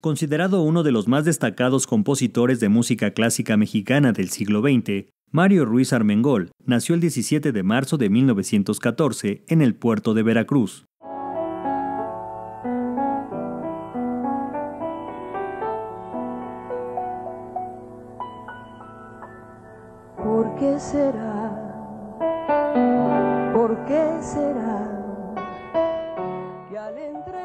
Considerado uno de los más destacados compositores de música clásica mexicana del siglo XX, Mario Ruiz Armengol nació el 17 de marzo de 1914 en el puerto de Veracruz. ¿Por qué será? ¿Por qué será?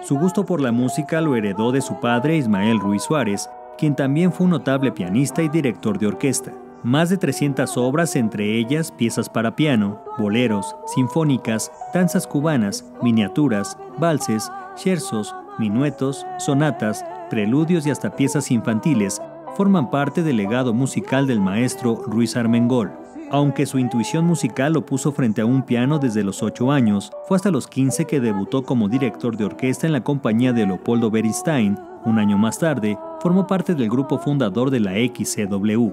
Su gusto por la música lo heredó de su padre Ismael Ruiz Suárez, quien también fue un notable pianista y director de orquesta. Más de 300 obras, entre ellas piezas para piano, boleros, sinfónicas, danzas cubanas, miniaturas, valses, scherzos, minuetos, sonatas, preludios y hasta piezas infantiles, forman parte del legado musical del maestro Ruiz Armengol. Aunque su intuición musical lo puso frente a un piano desde los 8 años, fue hasta los 15 que debutó como director de orquesta en la compañía de Leopoldo Beristain. Un año más tarde, formó parte del grupo fundador de la XCW.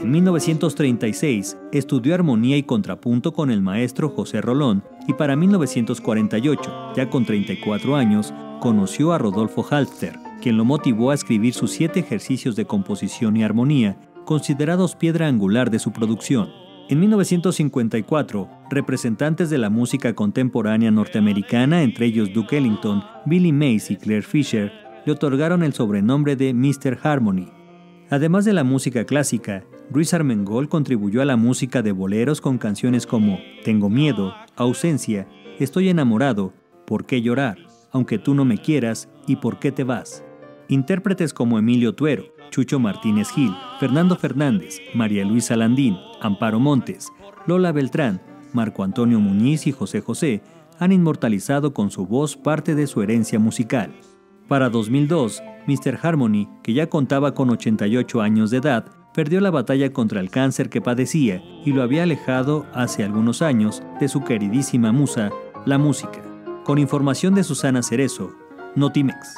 En 1936 estudió armonía y contrapunto con el maestro José Rolón y para 1948, ya con 34 años, conoció a Rodolfo Halfter, quien lo motivó a escribir sus siete ejercicios de composición y armonía, considerados piedra angular de su producción. En 1954, representantes de la música contemporánea norteamericana, entre ellos Duke Ellington, Billy Mays y Claire Fisher, le otorgaron el sobrenombre de Mr. Harmony. Además de la música clásica, Ruiz Armengol contribuyó a la música de boleros con canciones como Tengo miedo, Ausencia, Estoy enamorado, ¿Por qué llorar? Aunque tú no me quieras y ¿Por qué te vas? Intérpretes como Emilio Tuero, Chucho Martínez Gil, Fernando Fernández, María Luisa Landín, Amparo Montes, Lola Beltrán, Marco Antonio Muñiz y José José han inmortalizado con su voz parte de su herencia musical. Para 2002, Mr. Harmony, que ya contaba con 88 años de edad, perdió la batalla contra el cáncer que padecía y lo había alejado hace algunos años de su queridísima musa, la música. Con información de Susana Cerezo, Notimex.